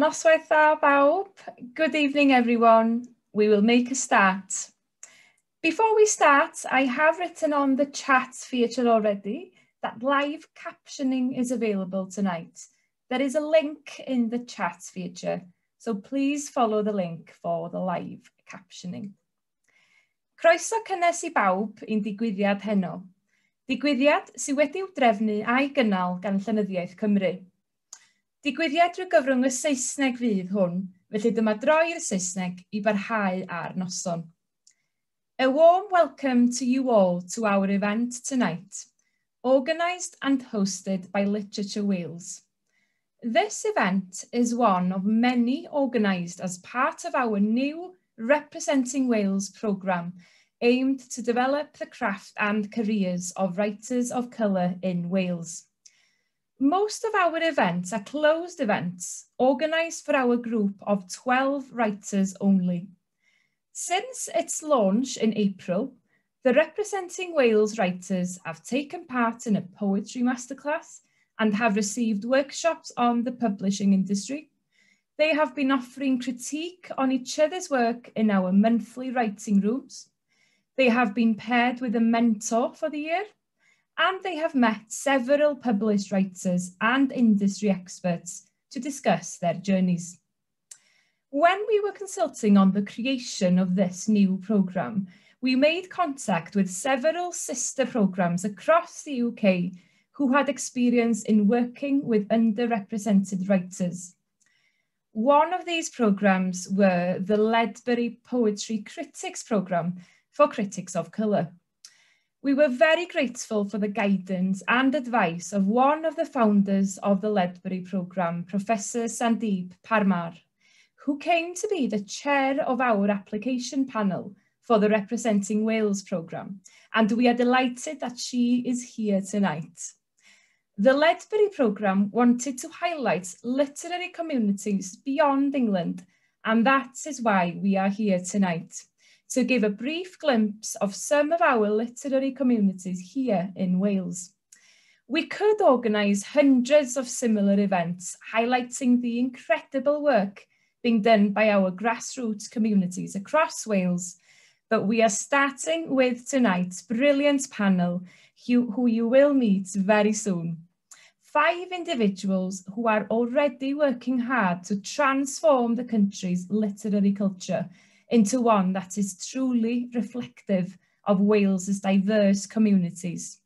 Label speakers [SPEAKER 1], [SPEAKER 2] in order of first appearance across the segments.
[SPEAKER 1] Noswaith dda bawb. Good evening everyone. We will make a start. Before we start, I have written on the chat feature already that live captioning is available tonight. There is a link in the chat feature, so please follow the link for the live captioning. Croeso cynnes i bawb i'n digwyddiad heno. Digwyddiad sydd wedi'w drefnu a'i gynnal gan Llenyddiaeth Cymru – Digwyddiad drwy gyfrwng y Saesneg fydd hwn, felly dyma droi'r Saesneg i barhau ar noson. A warm welcome to you all to our event tonight, organised and hosted by Literature Wales. This event is one of many organised as part of our new Representing Wales programme aimed to develop the craft and careers of writers of colour in Wales. Most of our events are closed events organised for our group of 12 writers only. Since its launch in April, the Representing Wales writers have taken part in a poetry masterclass and have received workshops on the publishing industry, they have been offering critique on each other's work in our monthly writing rooms. They have been paired with a mentor for the year, and they have met several published writers and industry experts to discuss their journeys. When we were consulting on the creation of this new programme, we made contact with several sister programmes across the UK who had experience in working with underrepresented writers. One of these programmes were the Ledbury Poetry Critics programme for critics of colour. We were very grateful for the guidance and advice of one of the founders of the Ledbury programme, Professor Sandeep Parmar, who came to be the chair of our application panel for the Representing Wales programme, and we are delighted that she is here tonight. The Ledbury programme wanted to highlight literary communities beyond England, and that is why we are here tonight to give a brief glimpse of some of our literary communities here in Wales. We could organise hundreds of similar events highlighting the incredible work being done by our grassroots communities across Wales, but we are starting with tonight's brilliant panel who, who you will meet very soon. Five individuals who are already working hard to transform the country's literary culture – into one that is truly reflective of Wales's diverse communities.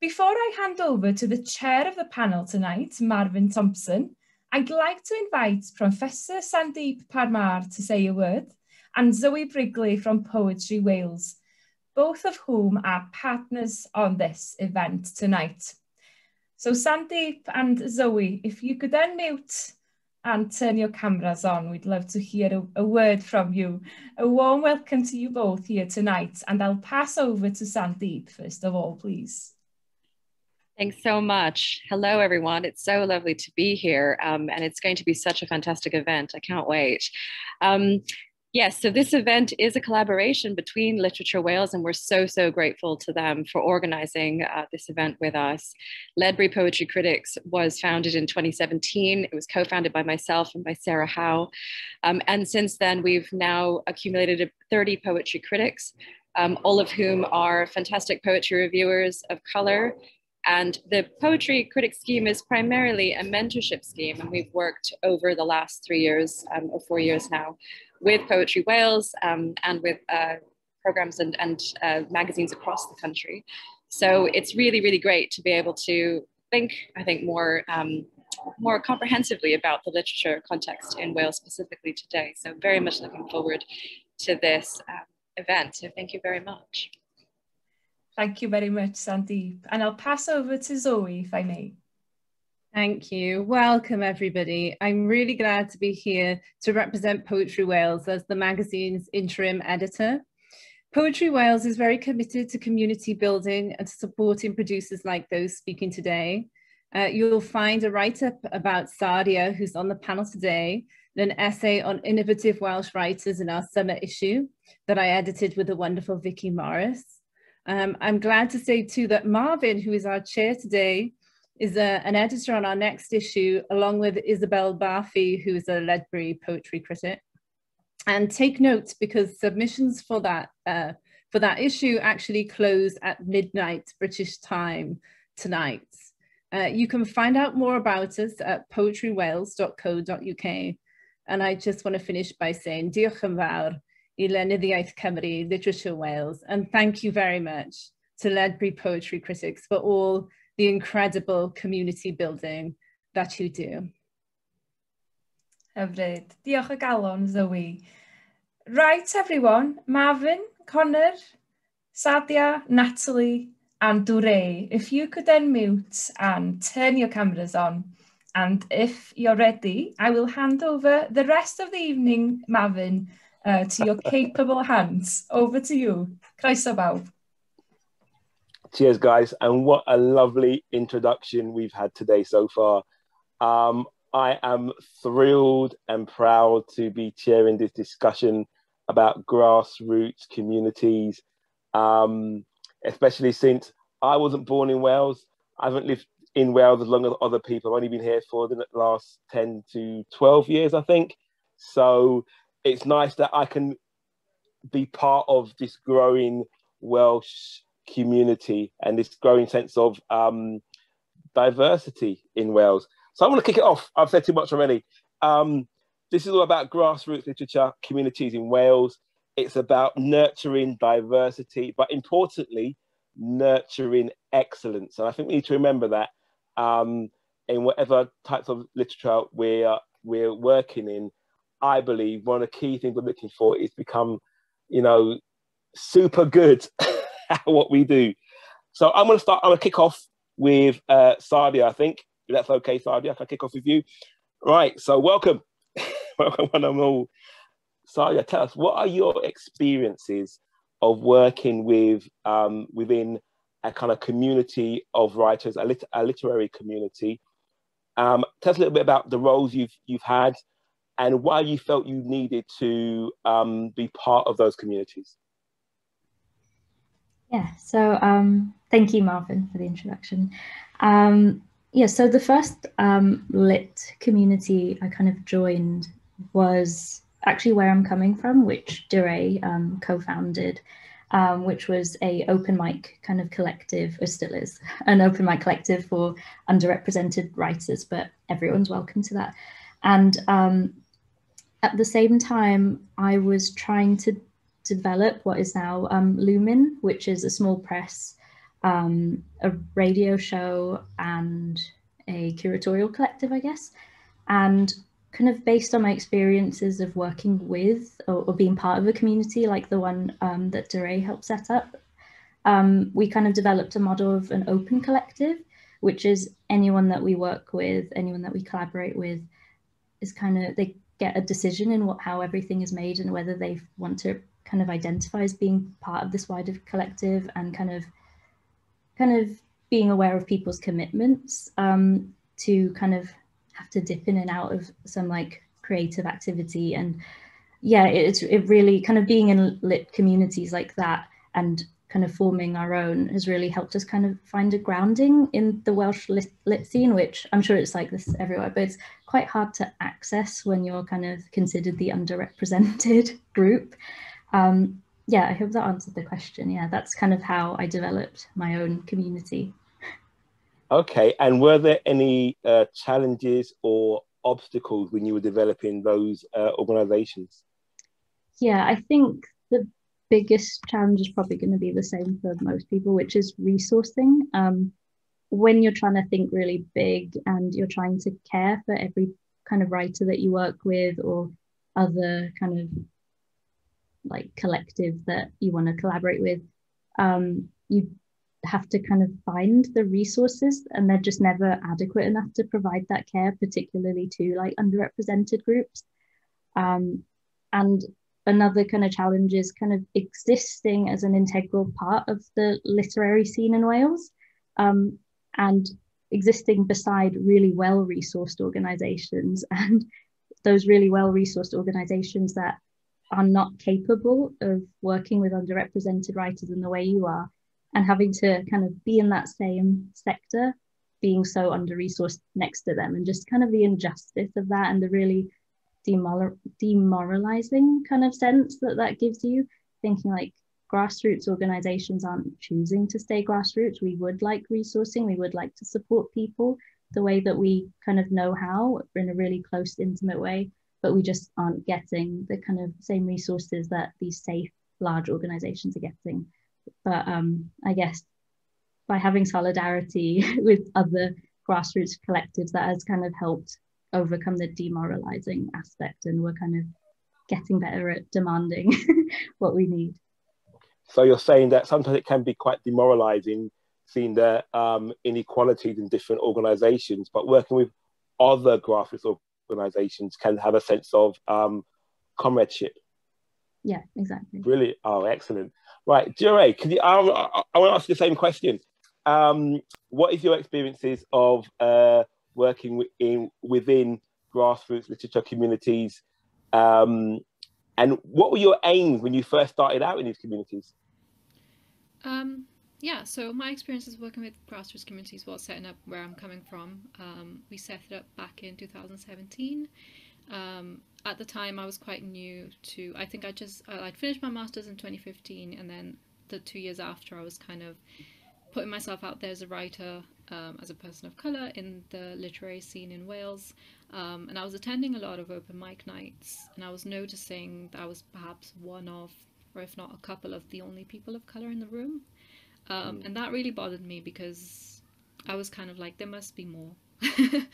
[SPEAKER 1] Before I hand over to the chair of the panel tonight, Marvin Thompson, I'd like to invite Professor Sandeep Parmar to say a word and Zoe Brigley from Poetry Wales, both of whom are partners on this event tonight. So Sandeep and Zoe, if you could unmute and turn your cameras on, we'd love to hear a, a, word from you. A warm welcome to you both here tonight, and I'll pass over to Sandeep first of all, please.
[SPEAKER 2] Thanks so much. Hello, everyone. It's so lovely to be here, um, and it's going to be such a fantastic event. I can't wait. Um, Yes, so this event is a collaboration between Literature Wales, and we're so, so grateful to them for organizing uh, this event with us. Ledbury Poetry Critics was founded in 2017. It was co-founded by myself and by Sarah Howe. Um, and since then, we've now accumulated 30 poetry critics, um, all of whom are fantastic poetry reviewers of color. And the poetry critic scheme is primarily a mentorship scheme, and we've worked over the last three years um, or four years now with Poetry Wales um, and with uh, programs and, and uh, magazines across the country. So it's really, really great to be able to think, I think, more um, more comprehensively about the literature context in Wales specifically today. So very much looking forward to this um, event. So thank you very much.
[SPEAKER 1] Thank you very much, Sandeep. And I'll pass over to Zoe, if I may.
[SPEAKER 3] Thank you. Welcome, everybody. I'm really glad to be here to represent Poetry Wales as the magazine's interim editor. Poetry Wales is very committed to community building and to supporting producers like those speaking today. Uh, you'll find a write-up about Sadia, who's on the panel today, and an essay on innovative Welsh writers in our summer issue that I edited with the wonderful Vicky Morris. Um, I'm glad to say too that Marvin, who is our chair today, is a, an editor on our next issue, along with Isabelle Baafi, who's a Ledbury poetry critic. And take note because submissions for that uh, for that issue actually close at midnight British time tonight. Uh, you can find out more about us at poetrywales.co.uk. And I just want to finish by saying, diolch yn fawr i Lenyddiaeth Cymru, Literature Wales, and thank you very much to Ledbury Poetry Critics for all the incredible community building that you do.
[SPEAKER 1] Hyfryd. Diolch o galon, Zoe. Right, everyone. Marvin, Connor, Sadia, Natalie, and Dure, if you could unmute and turn your cameras on, and if you're ready, I will hand over the rest of the evening, Marvin, uh, to your capable hands. Over to you. Croeso bawb.
[SPEAKER 4] Cheers, guys. And what a lovely introduction we've had today so far. Um, I am thrilled and proud to be chairing this discussion about grassroots communities, um, especially since I wasn't born in Wales. I haven't lived in Wales as long as other people. I've only been here for the last 10 to 12 years, I think. So it's nice that I can be part of this growing Welsh community and this growing sense of um, diversity in Wales. So I'm going to kick it off. I've said too much already. Um, this is all about grassroots literature communities in Wales. It's about nurturing diversity, but importantly, nurturing excellence. And I think we need to remember that um, in whatever types of literature we're, we're working in, I believe one of the key things we're looking for is become, you know, super good what we do. So I'm going to start, I'm going to kick off with uh, Sadia, I think. If that's okay, Sadia. Can I kick off with you? Right. So welcome. welcome one and all. Sadia, tell us, what are your experiences of working with um, within a kind of community of writers, a, lit- a literary community? Um, tell us a little bit about the roles you've, you've had and why you felt you needed to um, be part of those communities.
[SPEAKER 5] Yeah, so um, thank you, Marvin, for the introduction. Um, yeah, so the first um, lit community I kind of joined was actually where I'm coming from, which Durre um, co-founded, um, which was a open mic kind of collective, or still is, an open mic collective for underrepresented writers, but everyone's welcome to that. And um, at the same time, I was trying to develop what is now um, Lumen, which is a small press, um, a radio show, and a curatorial collective, I guess. And kind of based on my experiences of working with or, or being part of a community like the one um, that Durre helped set up, um, we kind of developed a model of an open collective, which is anyone that we work with, anyone that we collaborate with, is kind of they get a decision in what how everything is made and whether they want to kind of identify as being part of this wider collective and kind of kind of being aware of people's commitments um, to kind of have to dip in and out of some like creative activity and yeah it's it really kind of being in lit communities like that and kind of forming our own has really helped us kind of find a grounding in the Welsh lit, lit, scene, which I'm sure it's like this everywhere, but it's quite hard to access when you're kind of considered the underrepresented group. Um, yeah, I hope that answered the question. Yeah, that's kind of how I developed my own community.
[SPEAKER 4] Okay, and were there any uh, challenges or obstacles when you were developing those uh, organizations?
[SPEAKER 5] Yeah, I think the biggest challenge is probably going to be the same for most people, which is resourcing. Um, when you're trying to think really big and you're trying to care for every kind of writer that you work with or other kind of like collective that you want to collaborate with, um, you have to kind of find the resources and they're just never adequate enough to provide that care, particularly to like underrepresented groups. Um, and another kind of challenge is kind of existing as an integral part of the literary scene in Wales um, and existing beside really well resourced organizations and those really well resourced organizations that are not capable of working with underrepresented writers in the way you are. And having to kind of be in that same sector being so under resourced next to them and just kind of the injustice of that and the really demoral- demoralizing kind of sense that that gives you thinking like grassroots organizations aren't choosing to stay grassroots. We would like resourcing. We would like to support people the way that we kind of know how in a really close intimate way but we just aren't getting the kind of same resources that these safe large organizations are getting. But um, i guess by having solidarity with other grassroots collectives that has kind of helped overcome the demoralizing aspect and we're kind of getting better at demanding what we need.
[SPEAKER 4] So you're saying that sometimes it can be quite demoralizing seeing the um, inequalities in different organizations but working with other grassroots organizations can have a sense of um, comradeship.
[SPEAKER 5] Yeah exactly.
[SPEAKER 4] Brilliant. Oh excellent. Right Durre, can you I, I, I want to ask you the same question. Um, what is your experiences of uh, working in, within grassroots literature communities? Um, and what were your aims when you first started out in these communities?
[SPEAKER 6] Um, yeah, so my experiences working with grassroots communities was setting up where I'm coming from. Um, we set it up back in 2017. Um, at the time, I was quite new to. I think I just I'd finished my masters in 2015, and then the two years after, I was kind of putting myself out there as a writer, um, as a person of colour in the literary scene in Wales. Um, and I was attending a lot of open mic nights, and I was noticing that I was perhaps one of, or if not a couple of the only people of colour in the room. Um, mm. And that really bothered me because I was kind of like, there must be more.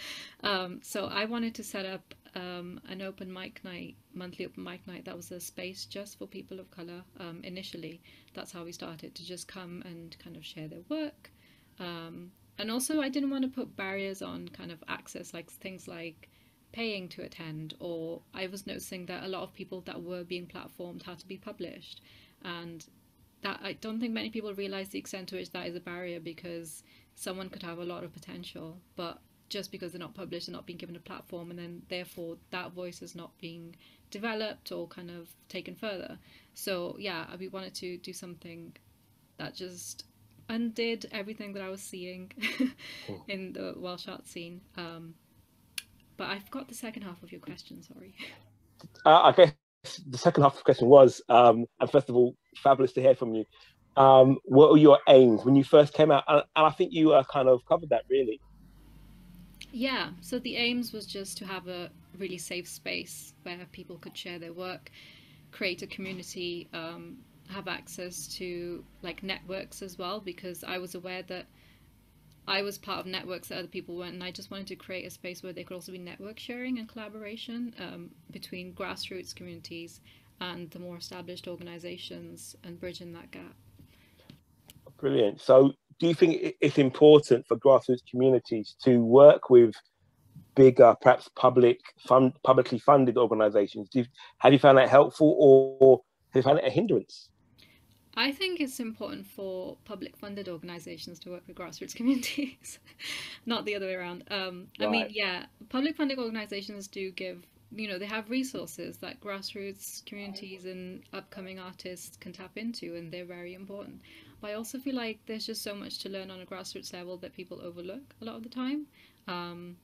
[SPEAKER 6] um, so I wanted to set up um, an open mic night, monthly open mic night. That was a space just for people of color. Um, initially, that's how we started to just come and kind of share their work. Um, and also, I didn't want to put barriers on kind of access, like things like paying to attend. Or I was noticing that a lot of people that were being platformed had to be published, and that I don't think many people realize the extent to which that is a barrier because someone could have a lot of potential, but just because they're not published and not being given a platform and then therefore that voice is not being developed or kind of taken further. So yeah we wanted to do something that just undid everything that i was seeing cool. in the welsh art scene. Um, but i forgot the second half of your question sorry.
[SPEAKER 4] Uh, i guess the second half of the question was um, and first of all fabulous to hear from you. Um, what were your aims when you first came out? And, and i think you uh, kind of covered that really.
[SPEAKER 6] Yeah, so the aims was just to have a really safe space where people could share their work, create a community, um, have access to like networks as well, because I was aware that I was part of networks that other people weren't, and I just wanted to create a space where there could also be network sharing and collaboration um, between grassroots communities and the more established organizations and bridging that gap.
[SPEAKER 4] Brilliant. So do you think it's important for grassroots communities to work with bigger, perhaps public fund, publicly funded organisations? Have you found that helpful, or have you found it a hindrance?
[SPEAKER 6] I think it's important for public funded organizations to work with grassroots communities, not the other way around. Um, right. I mean, yeah, public funded organizations do give, you know, they have resources that grassroots communities and upcoming artists can tap into, and they're very important. But I also feel like there's just so much to learn on a grassroots level that people overlook a lot of the time. Um,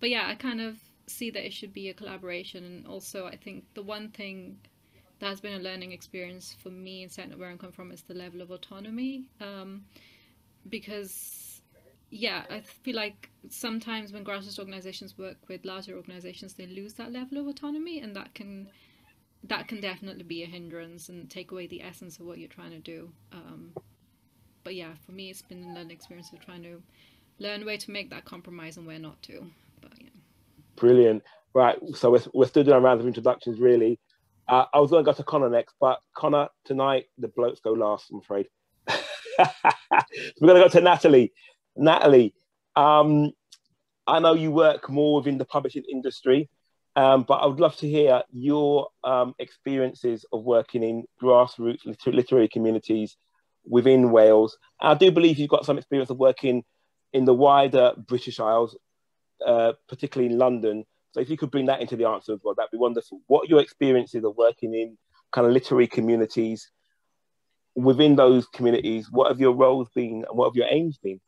[SPEAKER 6] but yeah, I kind of see that it should be a collaboration. And also, I think the one thing that has been a learning experience for me in setting where I'm coming from is the level of autonomy. Um, because, yeah, I feel like sometimes when grassroots organizations work with larger organizations, they lose that level of autonomy, and that can that can definitely be a hindrance and take away the essence of what you're trying to do. Um, but yeah, for me, it's been a learning experience of trying to learn where to make that compromise and where not to. But yeah.
[SPEAKER 4] Brilliant. Right. So we're, we're still doing a round of introductions, really. Uh, I was going to go to Connor next, but Connor, tonight the blokes go last, I'm afraid. so we're going to go to Natalie. Natalie, um, I know you work more within the publishing industry, um, but I would love to hear your um, experiences of working in grassroots literary communities within Wales. I do believe you've got some experience of working in the wider British Isles, uh, particularly in London. So if you could bring that into the answer as well, that'd be wonderful. What your experiences of working in kind of literary communities? Within those communities, what have your roles been and what have your aims been?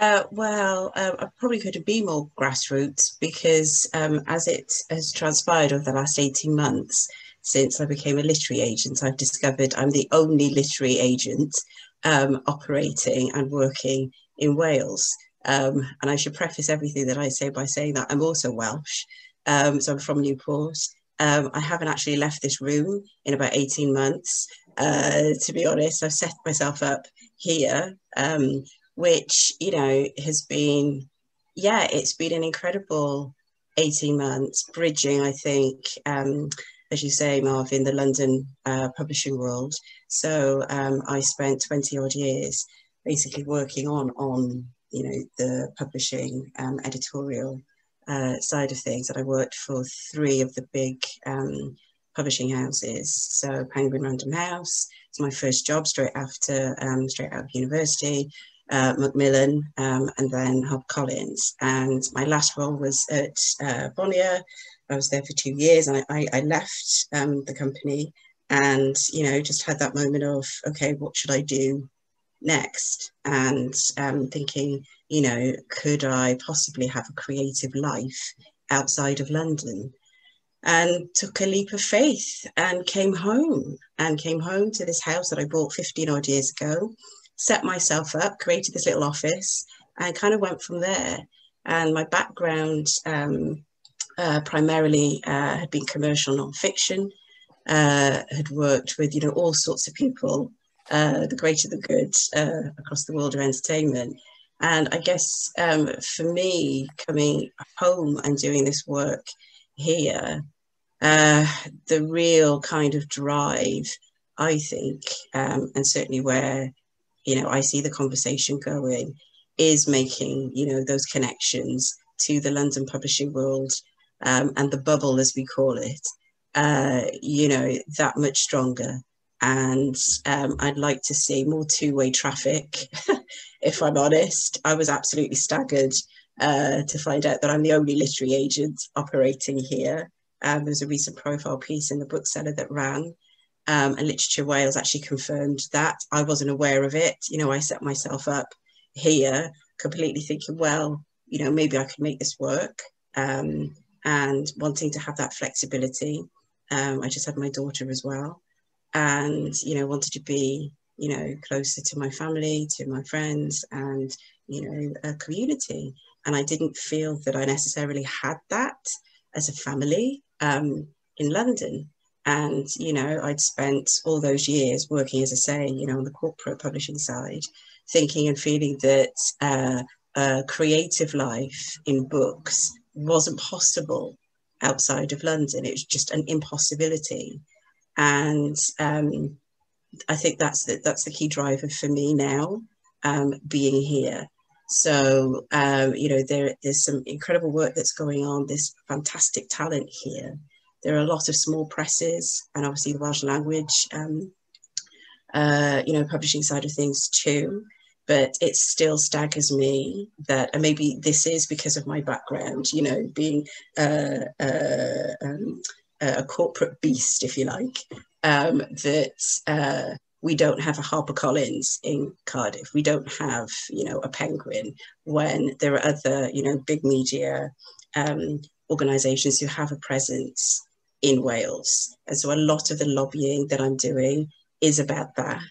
[SPEAKER 7] Uh, well, uh, I probably could have been more grassroots because um, as it has transpired over the last 18 months, since I became a literary agent, I've discovered I'm the only literary agent um, operating and working in Wales. Um, and I should preface everything that I say by saying that I'm also Welsh. Um, so I'm from Newport. Um, I haven't actually left this room in about 18 months. Uh, to be honest, I've set myself up here, um, which, you know, has been, yeah, it's been an incredible 18 months, bridging, I think, um, as you say, Marvin, the London uh, publishing world. So um, I spent 20 odd years basically working on, on you know, the publishing um, editorial uh, side of things. And I worked for three of the big um, publishing houses. So Penguin Random House, it's my first job straight after, um, straight out of university. Uh, Macmillan um, and then HarperCollins. And my last role was at uh, Bonnier. I was there for two years and I, I, I left um, the company and, you know, just had that moment of, okay, what should I do next and um, thinking, you know, could I possibly have a creative life outside of London? And took a leap of faith and came home and came home to this house that I bought 15 odd years ago, set myself up, created this little office, and kind of went from there. And my background um, uh, primarily uh, had been commercial nonfiction, uh, had worked with you know all sorts of people uh, the greater the good uh, across the world of entertainment. And I guess um, for me, coming home and doing this work here, uh, the real kind of drive, I think, um, and certainly where, you know, I see the conversation going, is making, you know, those connections to the London publishing world um, and the bubble, as we call it, uh, you know, that much stronger and um, I'd like to see more two-way traffic. if I'm honest, I was absolutely staggered uh, to find out that I'm the only literary agent operating here. Um, was a recent profile piece in the bookseller that ran, um, and Literature Wales actually confirmed that. I wasn't aware of it. You know, I set myself up here completely thinking, well, you know, maybe I could make this work, um, and wanting to have that flexibility. Um, I just had my daughter as well and you know wanted to be you know closer to my family to my friends and you know a community. And i didn't feel that i necessarily had that as a family um, in london. And you know i'd spent all those years working as i say you know on the corporate publishing side thinking and feeling that uh, a creative life in books wasn't possible outside of london. It was just an impossibility and um, I think that's the, that's the key driver for me now, um, being here. So um, you know, there, there's some incredible work that's going on. There's fantastic talent here. There are a lot of small presses, and obviously the Welsh language, um, uh, you know, publishing side of things too. But it still staggers me that, and maybe this is because of my background, you know, being uh, uh, a corporate beast, if you like, um, that uh, we don't have a HarperCollins in Cardiff. We don't have, you know, a Penguin when there are other, you know, big media um, organisations who have a presence in Wales. And so a lot of the lobbying that I'm doing is about that.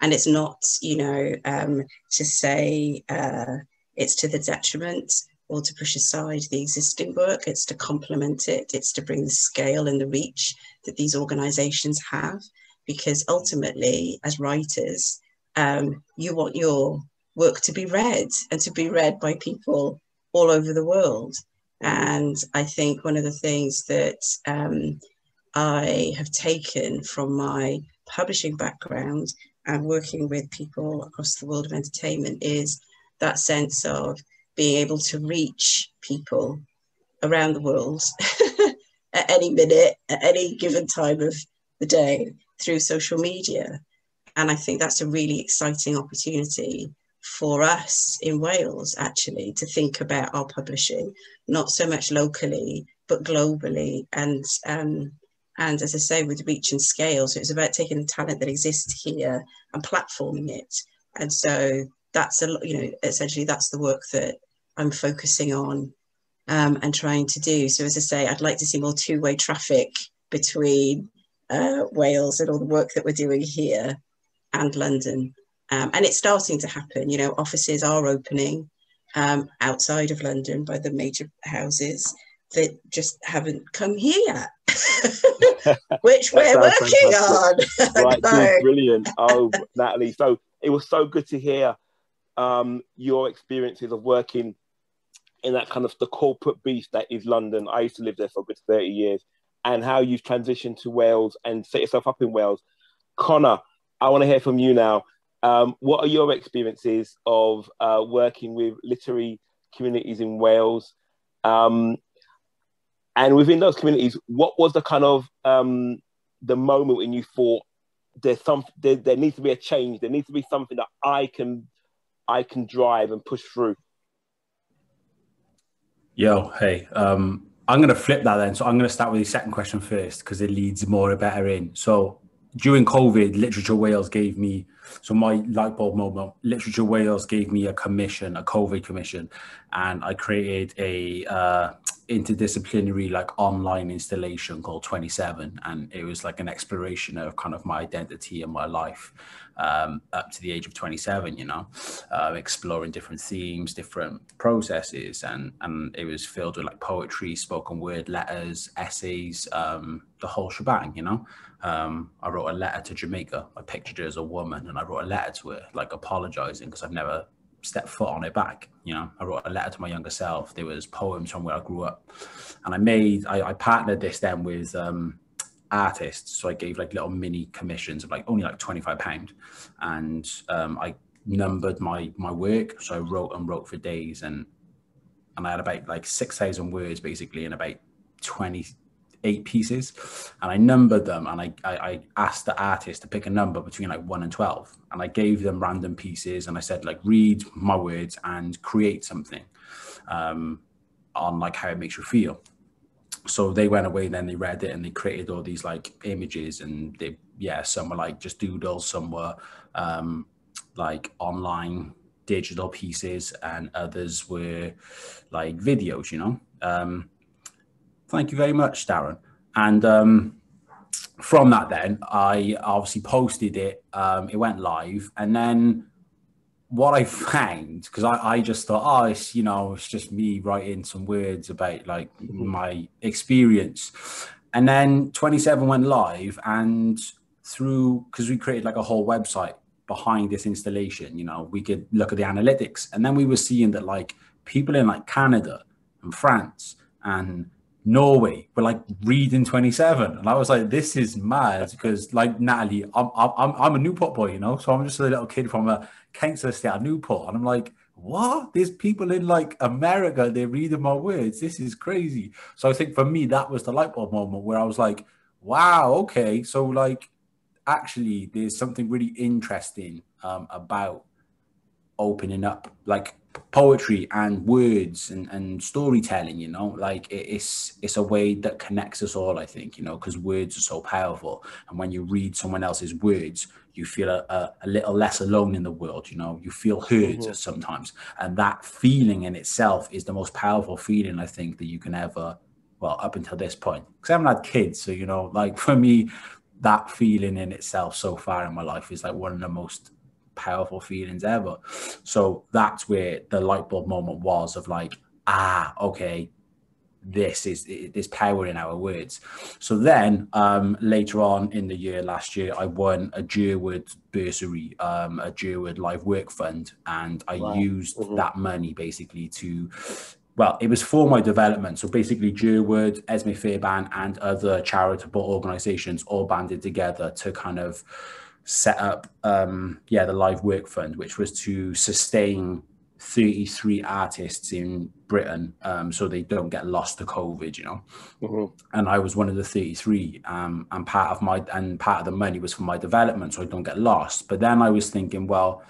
[SPEAKER 7] And it's not, you know, um, to say uh, it's to the detriment or to push aside the existing work. It's to complement it. It's to bring the scale and the reach that these organizations have. Because ultimately, as writers, um, you want your work to be read and to be read by people all over the world. And I think one of the things that um, I have taken from my publishing background and working with people across the world of entertainment is that sense of being able to reach people around the world at any minute, at any given time of the day through social media. And I think that's a really exciting opportunity for us in Wales, actually, to think about our publishing, not so much locally, but globally. And um, and as I say, with reach and scale. So it's about taking the talent that exists here and platforming it. And so that's a you know essentially that's the work that I'm focusing on um, and trying to do. So as I say, I'd like to see more two-way traffic between uh, Wales and all the work that we're doing here and London. Um, and it's starting to happen. You know, offices are opening um, outside of London by the major houses that just haven't come here yet, which we're working fantastic.
[SPEAKER 4] on. right, brilliant. Oh, Natalie. So it was so good to hear um, your experiences of working in that kind of the corporate beast that is London. I used to live there for a good 30 years, and how you've transitioned to Wales and set yourself up in Wales. Connor, I want to hear from you now. Um, what are your experiences of uh, working with literary communities in Wales? Um, and within those communities, what was the kind of um, the moment when you thought there's some there, there needs to be a change, there needs to be something that I can I can drive and push through?
[SPEAKER 8] Yo, hey, um, I'm going to flip that then. So I'm going to start with the second question first because it leads more better in. So during COVID, Literature Wales gave me so my light bulb moment. Literature Wales gave me a commission, a COVID commission, and I created a uh, interdisciplinary like online installation called 27 and it was like an exploration of kind of my identity and my life um, up to the age of 27 you know uh, exploring different themes different processes and and it was filled with like poetry spoken word letters essays um, the whole shebang you know um, I wrote a letter to Jamaica. I pictured her as a woman, and I wrote a letter to her, like apologizing because I've never step foot on it back. You know, I wrote a letter to my younger self. There was poems from where I grew up, and I made I, I partnered this then with um, artists. So I gave like little mini commissions of like only like twenty five pound, and um, I numbered my my work. So I wrote and wrote for days, and and I had about like six thousand words basically in about twenty eight pieces and I numbered them and I, I, I, asked the artist to pick a number between like one and 12. And I gave them random pieces and I said, like, read my words and create something um, on like how it makes you feel. So they went away, then they read it and they created all these like images and they, yeah, some were like just doodles, some were um, like online digital pieces and others were like videos, you know. Um, Thank you very much, Darren. And um, from that, then I obviously posted it. Um, it went live, and then what I found because I, I just thought, oh, it's you know, it's just me writing some words about like mm-hmm. my experience, and then 27 went live, and through because we created like a whole website behind this installation, you know, we could look at the analytics, and then we were seeing that like people in like Canada and France and Norway were like reading 27. And I was like, this is mad because like Natalie, I'm, I'm, I'm a Newport boy, you know? So I'm just a little kid from a Kensal state Newport. And I'm like, what? There's people in like America, they're reading my words. This is crazy. So I think for me, that was the light bulb moment where I was like, wow, okay. So like, actually, there's something really interesting um, about opening up. Like poetry and words and, and storytelling you know? Like it's it's a way that connects us all i think you know because words are so powerful. And when you read someone else's words you feel a, a, a little less alone in the world you know? You feel heard mm-hmm. sometimes. And that feeling in itself is the most powerful feeling i think that you can ever well up until this point. Because i haven't had kids so you know? Like for me that feeling in itself so far in my life is like one of the most powerful feelings ever. So that's where the light bulb moment was of like, ah, okay, this is this power in our words. So then um, later on in the year, last year, I won a Jerwood bursary, um, a Jerwood Live Work Fund, and I wow. used mm-hmm. that money basically to. Well, it was for my development. So basically, Jerwood, Esmée Fairbairn, and other charitable organisations all banded together to kind of set up um, yeah the live work fund which was to sustain 33 artists in britain um, so they don't get lost to covid you know? Mm-hmm. and i was one of the 33 um, and part of my and part of the money was for my development so i don't get lost. But then i was thinking well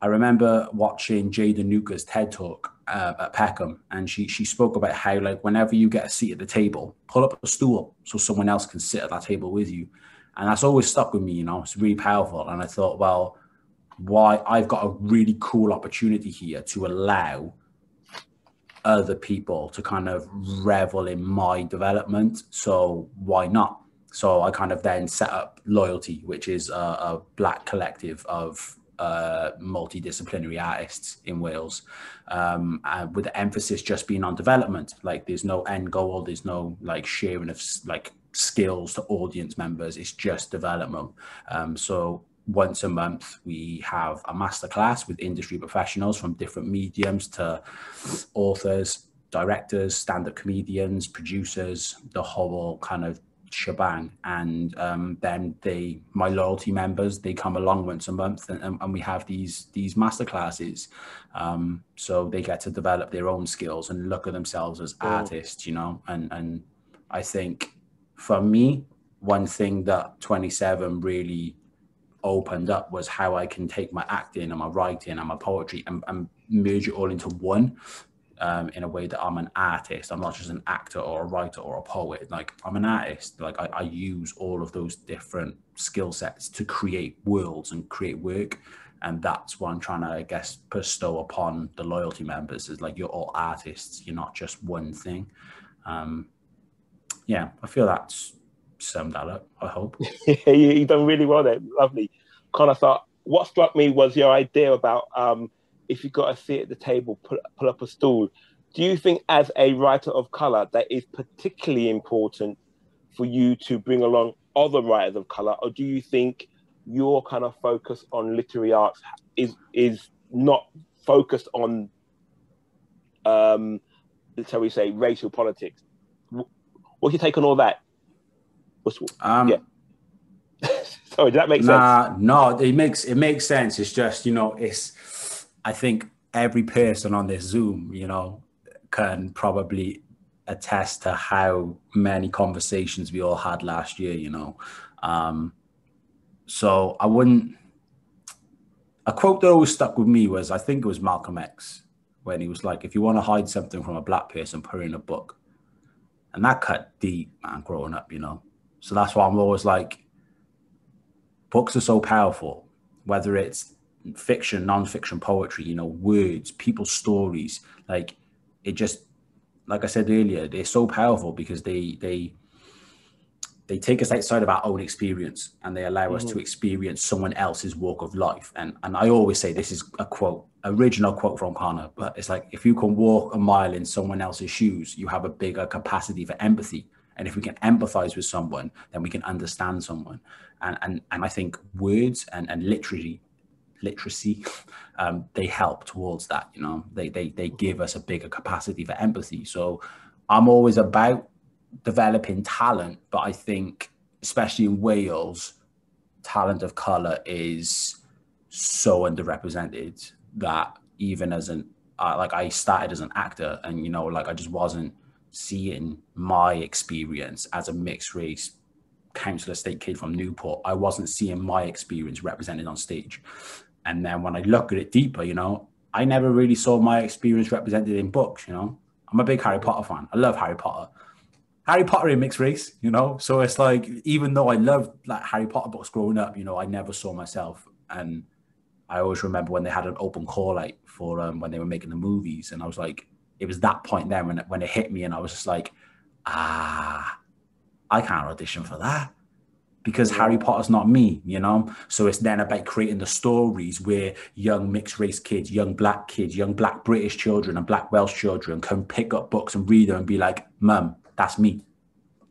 [SPEAKER 8] i remember watching Jade Anouka's ted talk uh, at peckham and she she spoke about how like whenever you get a seat at the table pull up a stool so someone else can sit at that table with you and that's always stuck with me. You know, it's really powerful. And I thought, well, why I've got a really cool opportunity here to allow other people to kind of revel in my development. So why not? So I kind of then set up Loyalty, which is a, a black collective of uh, multidisciplinary artists in Wales, um, with the emphasis just being on development. Like there's no end goal, there's no like sharing of like skills to audience members. It's just development. Um, so once a month we have a masterclass with industry professionals from different mediums to authors, directors, stand-up comedians, producers, the whole kind of shebang and um, then they my loyalty members they come along once a month and, and we have these these master classes um, so they get to develop their own skills and look at themselves as artists you know and and i think for me one thing that 27 really opened up was how i can take my acting and my writing and my poetry and, and merge it all into one um, in a way that I'm an artist. I'm not just an actor or a writer or a poet. Like I'm an artist. Like I, I use all of those different skill sets to create worlds and create work. And that's what I'm trying to, I guess, bestow upon the loyalty members is like you're all artists. You're not just one thing. Um, yeah, I feel that's summed that up. I hope.
[SPEAKER 4] you've done really well there. Lovely. Of thought what struck me was your idea about um, if you've got a seat at the table, pull, pull up a stool. Do you think, as a writer of color, that is particularly important for you to bring along other writers of color, or do you think your kind of focus on literary arts is is not focused on, um, shall we say, racial politics? What's your take on all that? What's, um, yeah. Sorry, did that make nah,
[SPEAKER 8] sense? No, it makes it makes sense. It's just you know, it's I think every person on this Zoom, you know, can probably attest to how many conversations we all had last year, you know. Um, so I wouldn't. A quote that always stuck with me was I think it was Malcolm X when he was like, if you want to hide something from a black person, put it in a book. And that cut deep, man, growing up, you know. So that's why I'm always like, books are so powerful, whether it's fiction, non-fiction poetry, you know, words, people's stories. Like it just, like I said earlier, they're so powerful because they they they take us outside of our own experience and they allow mm-hmm. us to mm-hmm. experience someone else's walk of life. And and I always say this is a quote, original quote from Connor, but it's like if you can walk a mile in someone else's shoes, you have a bigger capacity for empathy. And if we can empathize with someone, then we can understand someone. And and and I think words and, and literary literacy, um, they help towards that. You know, they they they give us a bigger capacity for empathy. So I'm always about developing talent, but I think especially in Wales, talent of color is so underrepresented that even as an uh, like I started as an actor, and you know, like I just wasn't seeing my experience as a mixed race council estate kid from Newport. I wasn't seeing my experience represented on stage. And then when I look at it deeper, you know, I never really saw my experience represented in books, you know. I'm a big Harry Potter fan. I love Harry Potter. Harry Potter in mixed race, you know. So it's like even though I loved like Harry Potter books growing up, you know, I never saw myself. And I always remember when they had an open call like for um, when they were making the movies, and I was like, it was that point there when when it hit me, and I was just like, ah, I can't audition for that because Harry Potter's not me, you know? So it's then about creating the stories where young mixed race kids, young black kids, young black British children and black Welsh children can pick up books and read them and be like, Mum, that's me.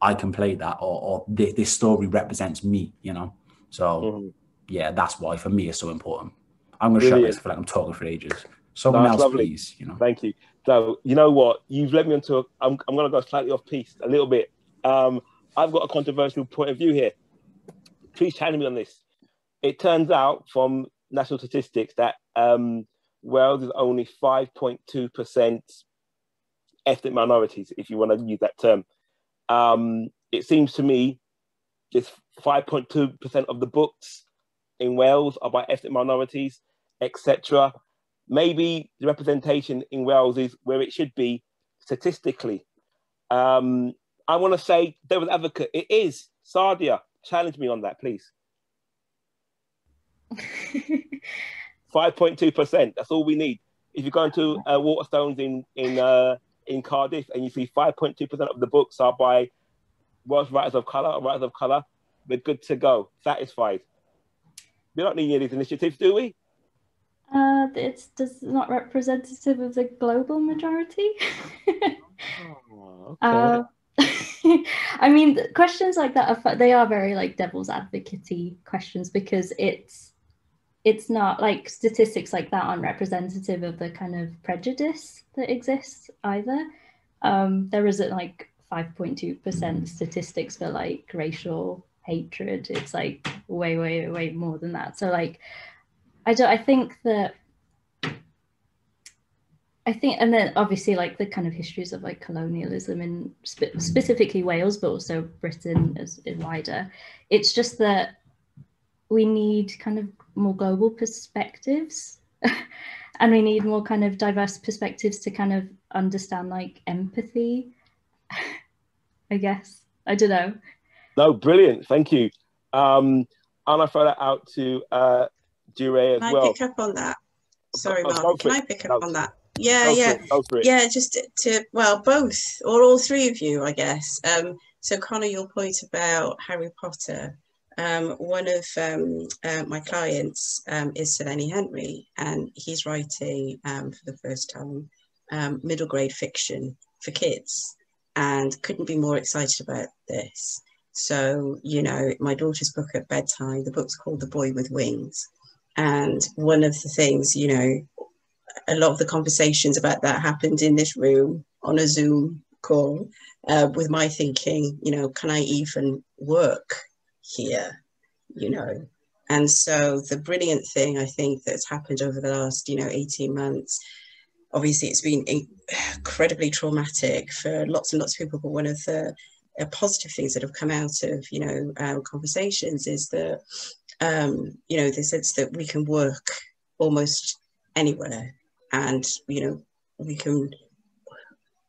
[SPEAKER 8] I can play that, or, or this, this story represents me, you know? So mm-hmm. yeah, that's why for me it's so important. I'm going to shut this. I feel like I'm talking for ages. Someone else, lovely. please, you know?
[SPEAKER 4] Thank you. So, you know what? You've led me into, a, I'm, I'm going to go slightly off piece a little bit. Um, I've got a controversial point of view here please challenge me on this. It turns out from national statistics that um, Wales is only 5.2% ethnic minorities, if you want to use that term. Um, it seems to me it's 5.2% of the books in Wales are by ethnic minorities, etc. Maybe the representation in Wales is where it should be statistically. Um, I want to say, devil's advocate, it is. Sadia, challenge me on that, please. 5.2%. That's all we need. If you go into uh, Waterstones in in uh, in Cardiff and you see 5.2% of the books are by Welsh writers of colour or writers of colour, we're good to go, satisfied. We don't need any of these initiatives, do we?
[SPEAKER 5] Uh, it's just not representative of the global majority. oh, okay. uh, I mean, questions like that are they are very like devil's advocate questions because it's it's not like statistics like that aren't representative of the kind of prejudice that exists either. Um, there isn't like 5.2% statistics for like racial hatred. It's like way, way, way more than that. So like, I don't. I think that I think, and then obviously like the kind of histories of like colonialism in spe- specifically Wales, but also Britain as, as wider. It's just that we need kind of more global perspectives, and we need more kind of diverse perspectives to kind of understand like empathy. I guess I don't know.
[SPEAKER 4] No, brilliant. Thank you. Um, and I throw that out to uh, As
[SPEAKER 7] Can
[SPEAKER 4] well.
[SPEAKER 7] I pick up on that? Sorry, Mark. Can I pick up on that? Yeah, yeah, yeah. Just to well, both or all three of you, I guess. Um, so Connor, your point about Harry Potter. Um, one of um, uh, my clients um, is Sir Lenny Henry, and he's writing um, for the first time um, middle grade fiction for kids, and couldn't be more excited about this. So, you know, my daughter's book at bedtime, the book's called The Boy with Wings. And one of the things, you know, a lot of the conversations about that happened in this room on a Zoom call uh, with my thinking, you know, can I even work here? You know, and so the brilliant thing I think that's happened over the last, you know, 18 months, obviously it's been incredibly traumatic for lots and lots of people, but one of the uh, positive things that have come out of, you know, um, conversations is that, um, you know, the sense that we can work almost anywhere and you know we can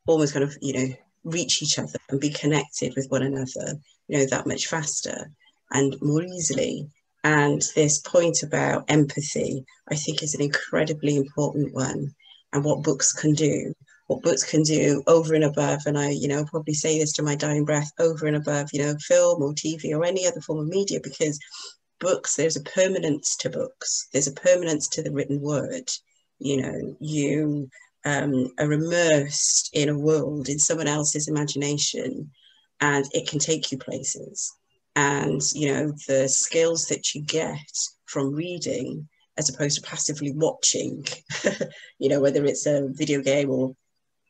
[SPEAKER 7] almost kind of you know reach each other and be connected with one another you know that much faster and more easily. And this point about empathy i think is an incredibly important one and what books can do what books can do over and above. And i you know probably say this to my dying breath over and above you know film or tv or any other form of media because books there's a permanence to books. There's a permanence to the written word. You know you um, are immersed in a world in someone else's imagination and it can take you places. And you know the skills that you get from reading as opposed to passively watching you know whether it's a video game or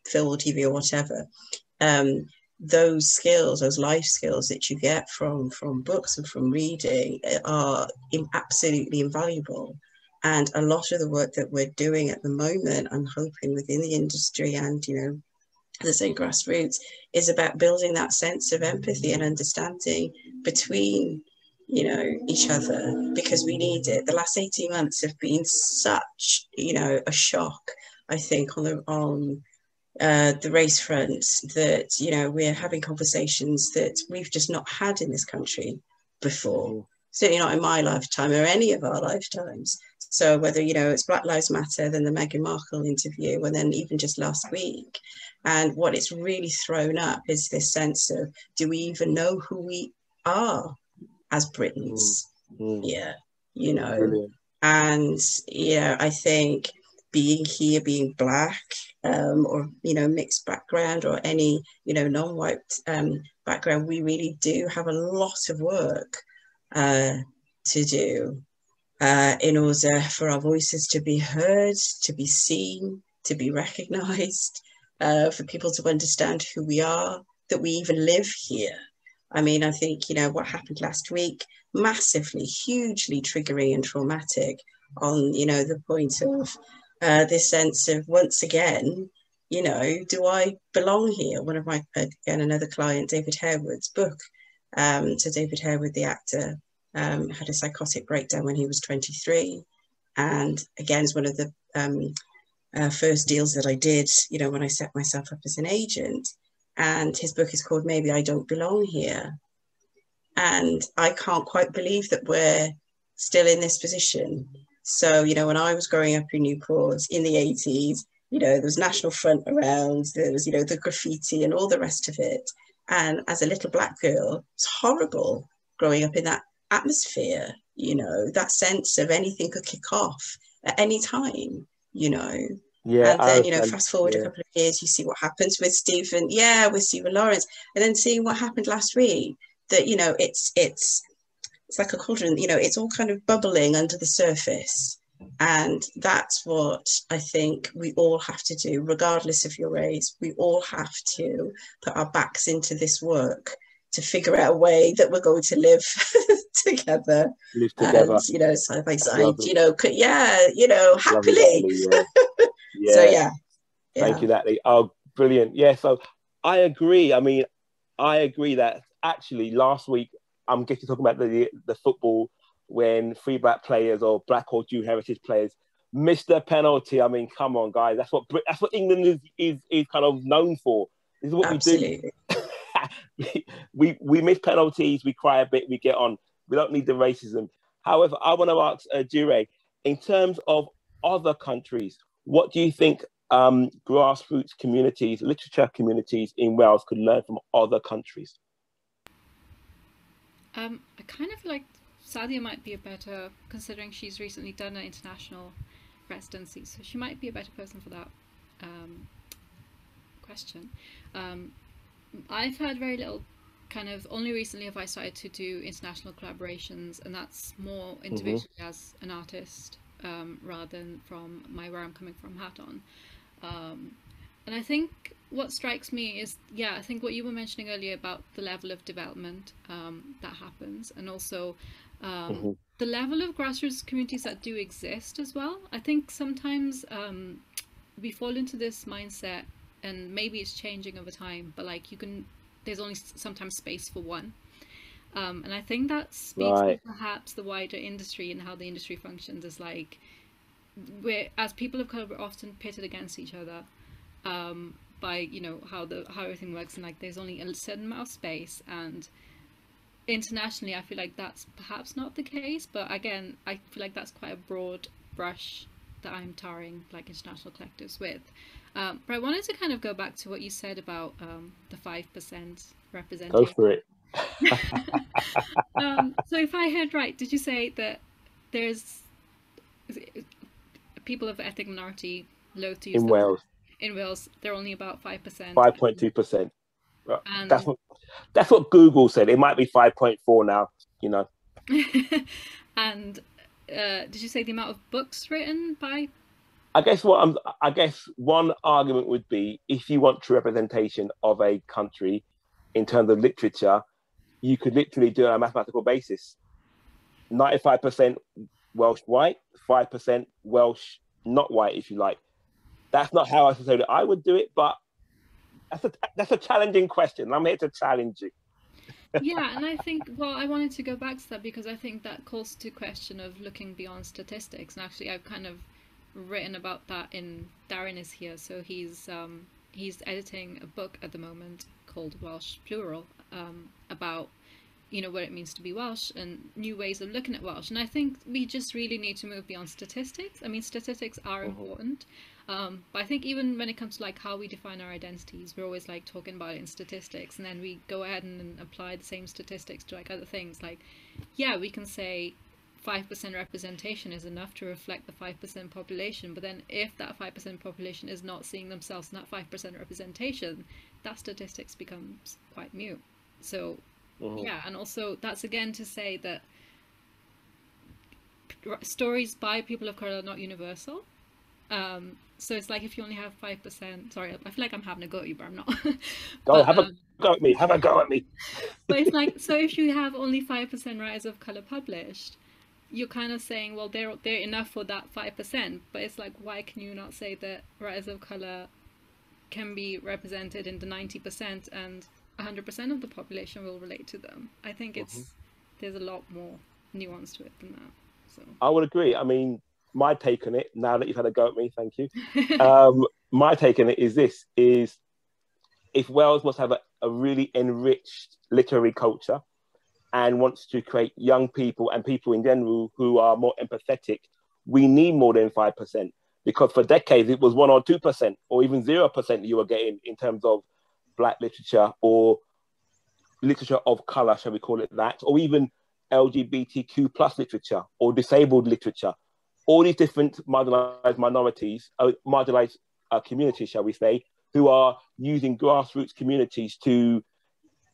[SPEAKER 7] film or tv or whatever um, those skills those life skills that you get from from books and from reading are absolutely invaluable and a lot of the work that we're doing at the moment, I'm hoping within the industry and, you know, the same grassroots, is about building that sense of empathy and understanding between, you know, each other because we need it. The last 18 months have been such, you know, a shock, I think, on the on uh, the race front that, you know, we're having conversations that we've just not had in this country before certainly not in my lifetime or any of our lifetimes. So whether you know it's Black Lives Matter, then the Meghan Markle interview, and then even just last week, and what it's really thrown up is this sense of do we even know who we are as Britons? Mm. Yeah, you know, Brilliant. and yeah, I think being here, being black, um, or you know, mixed background, or any you know non-white um, background, we really do have a lot of work uh, to do uh, in order for our voices to be heard, to be seen, to be recognized, uh, for people to understand who we are, that we even live here. I mean, I think, you know, what happened last week, massively, hugely triggering and traumatic on, you know, the point of uh, this sense of once again, you know, do I belong here? One of my, again, another client, David Harewood's book, um, to David Harewood, the actor, um, had a psychotic breakdown when he was 23. And again, it's one of the um, uh, first deals that I did, you know, when I set myself up as an agent. And his book is called Maybe I Don't Belong Here. And I can't quite believe that we're still in this position. So, you know, when I was growing up in Newport in the 80s, you know, there was National Front around, there was, you know, the graffiti and all the rest of it. And as a little black girl, it's horrible growing up in that atmosphere, you know, that sense of anything could kick off at any time, you know.
[SPEAKER 4] Yeah.
[SPEAKER 7] and then, you know, fast forward yeah. a couple of years, you see what happens with Stephen, yeah, with Stephen Lawrence, and then seeing what happened last week, that, you know, it's it's it's like a cauldron, you know, it's all kind of bubbling under the surface. And that's what I think we all have to do, regardless of your race. We all have to put our backs into this work to figure out a way that we're going to live together.
[SPEAKER 4] Live together.
[SPEAKER 7] And, you know, side by side, you know, yeah, you know, happily.
[SPEAKER 4] Yeah.
[SPEAKER 7] yeah. so, yeah.
[SPEAKER 4] Thank you, Natalie. Oh, brilliant. Yeah, so I agree. I mean, I agree that actually last week, I'm getting talking about the, the football when free black players or black or Jew heritage players miss their penalty. I mean, come on, guys. That's what that's what England is is, is kind of known for. This is what
[SPEAKER 7] Absolutely.
[SPEAKER 4] we do. we we miss penalties. We cry a bit. We get on. We don't need the racism. However, I want to ask uh, Durre, in terms of other countries, what do you think um, grassroots communities, literature communities in Wales could learn from other countries?
[SPEAKER 6] Um, I kind of feel like Sadia might be a better, considering she's recently done an international residency, so she might be a better person for that um, question. Um, I've heard very little, kind of only recently have I started to do international collaborations, and that's more mm-hmm. individually mm-hmm. as an artist um, rather than from my where I'm coming from hat on. Um, and I think what strikes me is, yeah, I think what you were mentioning earlier about the level of development um, that happens, and also um, mm-hmm. the level of grassroots communities that do exist as well. I think sometimes um, we fall into this mindset, and maybe it's changing over time, but like you can, there's only sometimes space for one. Um, and I think that speaks right. to perhaps the wider industry and how the industry functions is like, we're, as people of color, we're often pitted against each other um, by, you know, how the how everything works, and like there's only a certain amount of space, and internationally, I feel like that's perhaps not the case, but again, I feel like that's quite a broad brush that I'm tarring like international collectives with. Um, but I wanted to kind of go back to what you said about um, the 5% representation.
[SPEAKER 4] Go for it.
[SPEAKER 6] um, so if I heard right, did you say that there's people of ethnic minority low to use
[SPEAKER 4] in Wales?
[SPEAKER 6] In Wales, they're only about 5%.
[SPEAKER 4] 5.2%. And that's what that's what Google said. It might be five point four now. You know.
[SPEAKER 6] and uh, did you say the amount of books written by?
[SPEAKER 4] I guess what I'm. I guess one argument would be if you want true representation of a country in terms of literature, you could literally do it on a mathematical basis. Ninety-five percent Welsh white, five percent Welsh not white, if you like. That's not how I said. I would do it, but that's a that's a challenging question. I'm here to challenge you.
[SPEAKER 6] yeah, and I think well, I wanted to go back to that because I think that calls to question of looking beyond statistics. And actually, I've kind of written about that in Darren is here, so he's um, he's editing a book at the moment called Welsh Plural um, about you know what it means to be Welsh and new ways of looking at Welsh. And I think we just really need to move beyond statistics. I mean, statistics are mm-hmm. important, um, but I think even when it comes to like how we define our identities, we're always like talking about it in statistics, and then we go ahead and, and apply the same statistics to like other things. Like, yeah, we can say 5% representation is enough to reflect the 5% population, but then if that 5% population is not seeing themselves in that 5% representation, that statistics becomes quite mute. So, mm-hmm. yeah, and also that's again to say that stories by people of color are not universal. Um, so it's like if you only have five percent. Sorry, I feel like I'm having a go at you, but I'm not.
[SPEAKER 4] go but, have um, a go at me. Have a go at me.
[SPEAKER 6] but it's like so if you have only five percent writers of color published, you're kind of saying, well, they're they're enough for that five percent. But it's like, why can you not say that writers of color can be represented in the ninety percent and hundred percent of the population will relate to them? I think it's mm-hmm. there's a lot more nuance to it than that. So
[SPEAKER 4] I would agree. I mean, my take on it, now that you've had a go at me, thank you. um, my take on it is this: is if Wales must have a, a really enriched literary culture, and wants to create young people and people in general who are more empathetic, we need more than 5% because for decades it was 1 or 2% or even 0% you were getting in terms of black literature or literature of color, shall we call it that, or even LGBTQ plus literature or disabled literature. All these different marginalized minorities, uh, marginalized uh, communities, shall we say, who are using grassroots communities to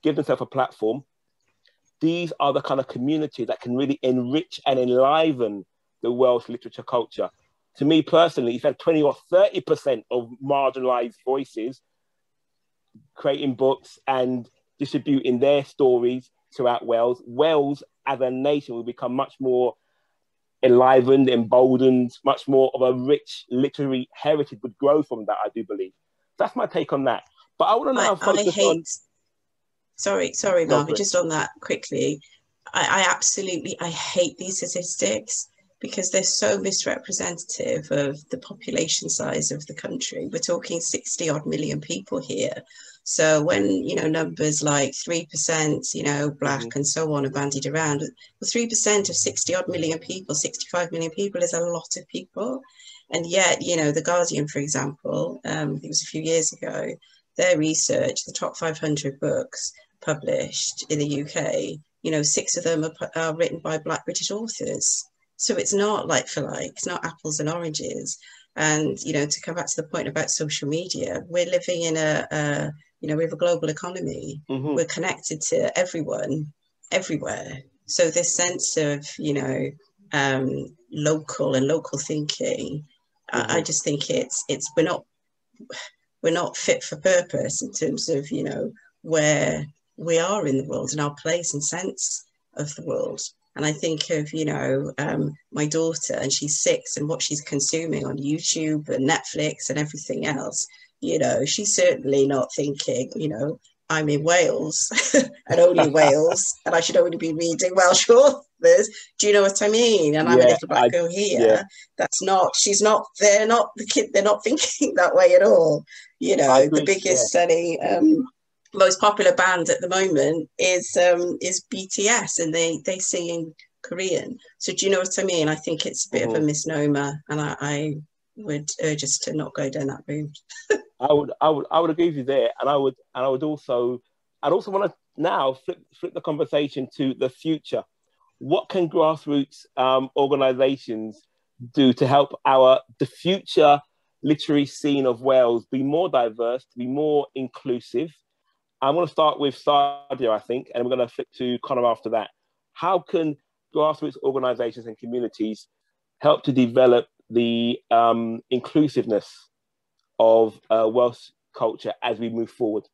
[SPEAKER 4] give themselves a platform. These are the kind of communities that can really enrich and enliven the Welsh literature culture. To me personally, if you had 20 or 30% of marginalized voices creating books and distributing their stories throughout Wales, Wales as a nation will become much more enlivened, emboldened, much more of a rich literary heritage would grow from that, I do believe. That's my take on that. But I want to know.
[SPEAKER 7] I, I hate, on... Sorry, sorry, Marvin, just on that quickly. I, I absolutely, I hate these statistics because they're so misrepresentative of the population size of the country. We're talking 60 odd million people here. So when, you know, numbers like 3%, you know, black mm-hmm. and so on are bandied around, 3% of 60 odd million people, 65 million people is a lot of people. And yet, you know, The Guardian, for example, um, it was a few years ago, their research, the top 500 books published in the UK, you know, six of them are, are written by Black British authors. So it's not like for like, it's not apples and oranges. And, you know, to come back to the point about social media, we're living in a, a you know, we have a global economy. Mm-hmm. We're connected to everyone, everywhere. So this sense of, you know, um, local and local thinking, mm-hmm. I, I just think it's, it's, we're not, we're not fit for purpose in terms of, you know, where we are in the world and our place and sense of the world. And I think of, you know, um, my daughter, and she's six, and what she's consuming on YouTube and Netflix and everything else. You know, she's certainly not thinking, you know, I'm in Wales and only Wales, and I should only be reading Welsh authors. Do you know what I mean? And I'm yeah, a little black I, girl here. Yeah. That's not. She's not. They're not the kid. They're not thinking that way at all. You know, the biggest yeah. selling um, most popular band at the moment is um, is BTS, and they they sing in Korean. So do you know what I mean? I think it's a bit mm-hmm. of a mm-hmm. misnomer, and I, I, would urge us to not go down that route.
[SPEAKER 4] I would I would I would agree with you there, and I would and I would also I'd also want to now flip flip the conversation to the future. What can grassroots um, organisations do to help our the future literary scene of Wales be more diverse, to be more inclusive? I'm going to start with Sadia, I think, and we're going to flip to Connor after that. How can grassroots organizations and communities help to develop the um, inclusiveness of uh, Welsh culture as we move forward?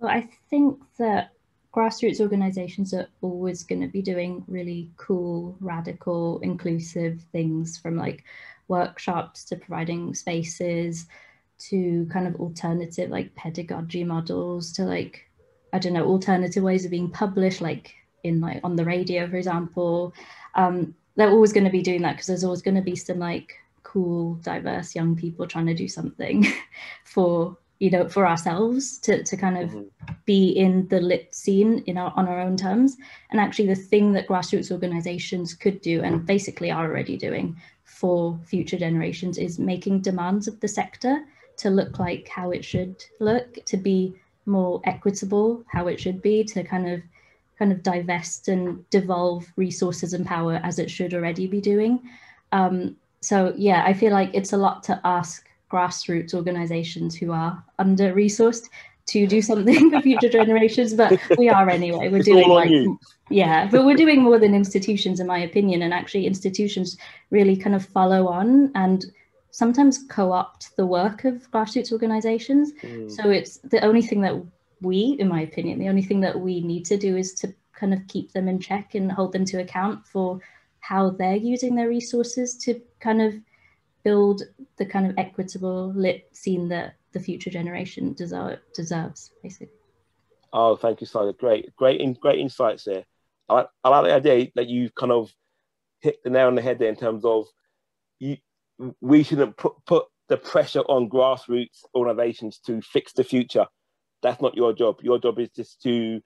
[SPEAKER 5] Well, I think that grassroots organizations are always going to be doing really cool, radical, inclusive things from like workshops to providing spaces to kind of alternative like pedagogy models to like I don't know alternative ways of being published like in like on the radio for example um, they're always going to be doing that because there's always going to be some like cool diverse young people trying to do something for you know for ourselves to, to kind of mm-hmm. be in the lit scene in our on our own terms and actually the thing that grassroots organizations could do and basically are already doing for future generations is making demands of the sector to look like how it should look, to be more equitable, how it should be, to kind of kind of divest and devolve resources and power as it should already be doing. Um, so yeah, I feel like it's a lot to ask grassroots organizations who are under resourced to do something for future generations, but we are anyway. We're doing like yeah, but we're doing more than institutions, in my opinion, and actually institutions really kind of follow on and sometimes co-opt the work of grassroots organizations. Mm. So it's the only thing that we, in my opinion, the only thing that we need to do is to kind of keep them in check and hold them to account for how they're using their resources to kind of build the kind of equitable lit scene that the future generation deserve, deserves, basically.
[SPEAKER 4] Oh, thank you, Simon. Great, great, in, great insights there. I, I like the idea that you kind of hit the nail on the head there in terms of you we shouldn't put, put the pressure on grassroots organizations to fix the future. That's not your job. Your job is just to,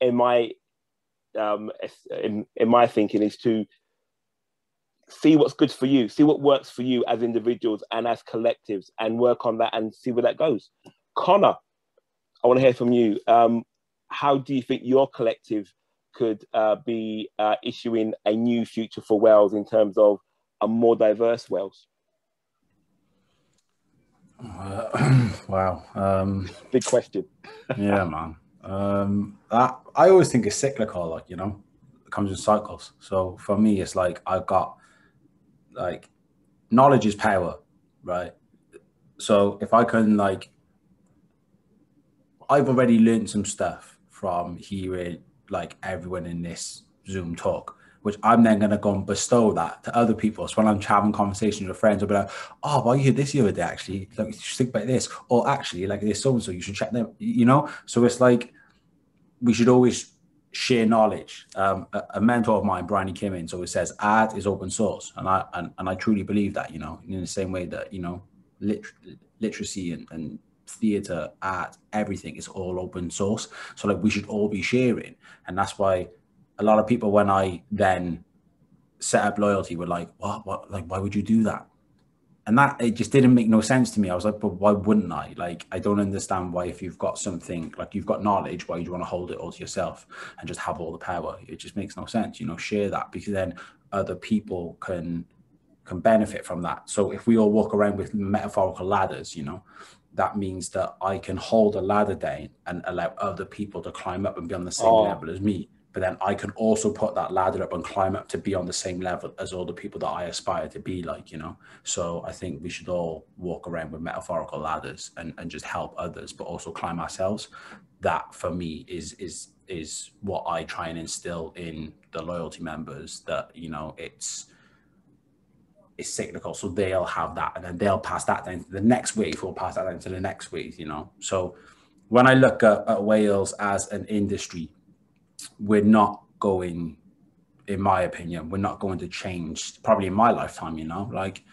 [SPEAKER 4] in my um, in, in my thinking, is to see what's good for you, see what works for you as individuals and as collectives, and work on that and see where that goes. Connor, I want to hear from you. Um, how do you think your collective could uh, be uh, issuing a new future for Wales in terms of a more diverse Wales?
[SPEAKER 8] Uh, wow. Um,
[SPEAKER 4] Big question.
[SPEAKER 8] yeah, man. Um, I, I always think it's cyclical, like, you know, it comes in cycles. So for me, it's like I've got like knowledge is power, right? So if I can like, I've already learned some stuff from hearing like everyone in this Zoom talk, which I'm then going to go and bestow that to other people. So when I'm having conversations with friends, I'll be like, oh, well, you heard this the other day, actually. Like, you should think about this. Or actually, like this so and so, you should check them, you know? So it's like, we should always share knowledge. Um, a, a, mentor of mine, Brian Kimmins, always says art is open source, and I and, and I truly believe that. You know, in the same way that you know, lit, literacy and, and theater, art, everything is all open source. So like we should all be sharing, and that's why a lot of people, when I then set up loyalty, were like, "What? What? Like, why would you do that?" And that it just didn't make no sense to me. I was like, but why wouldn't I? Like, I don't understand why if you've got something like you've got knowledge, why you want to hold it all to yourself and just have all the power? It just makes no sense. You know, share that because then other people can can benefit from that. So if we all walk around with metaphorical ladders, you know, that means that I can hold a ladder down and allow other people to climb up and be on the same oh. level as me but then I can also put that ladder up and climb up to be on the same level as all the people that I aspire to be like, you know. So I think we should all walk around with metaphorical ladders and, and just help others, but also climb ourselves. That for me is is is what I try and instill in the loyalty members that, you know, it's it's cyclical. So they'll have that and then they'll pass that down to the next wave or pass that down to the next wave, you know. So when I look at, at Wales as an industry, we're not going in my opinion we're not going to change probably in my lifetime you know like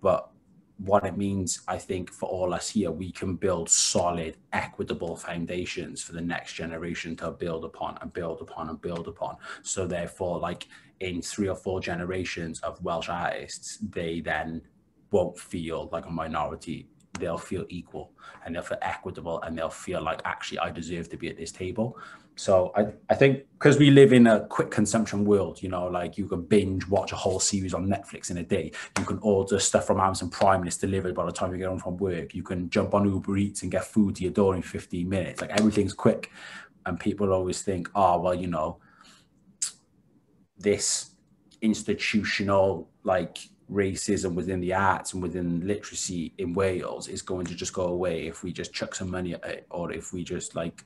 [SPEAKER 8] but what it means i think for all us here we can build solid equitable foundations for the next generation to build upon and build upon and build upon. So therefore like in three or four generations of welsh artists they then won't feel like a minority. They'll feel equal and they'll feel equitable and they'll feel like actually i deserve to be at this table so I, I think because we live in a quick consumption world, you know, like you can binge watch a whole series on Netflix in a day. You can order stuff from Amazon Prime and it's delivered by the time you get home from work. You can jump on Uber Eats and get food to your door in 15 minutes. Like everything's quick. And people always think, oh, well, you know, this institutional like racism within the arts and within literacy in Wales is going to just go away if we just chuck some money at it or if we just like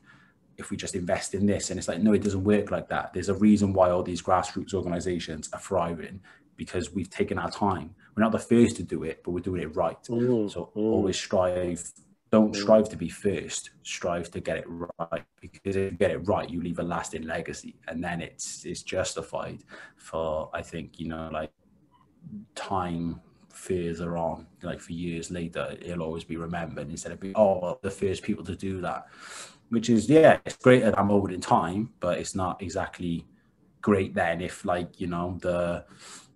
[SPEAKER 8] if we just invest in this and it's like no it doesn't work like that. There's a reason why all these grassroots organizations are thriving because we've taken our time. We're not the first to do it but we're doing it right. Mm, so mm. always strive don't mm. strive to be first. Strive to get it right because if you get it right you leave a lasting legacy and then it's it's justified for i think you know like time further on like for years later it'll always be remembered instead of being oh well, the first people to do that which is yeah, it's great at that moment in time, but it's not exactly great then if like you know the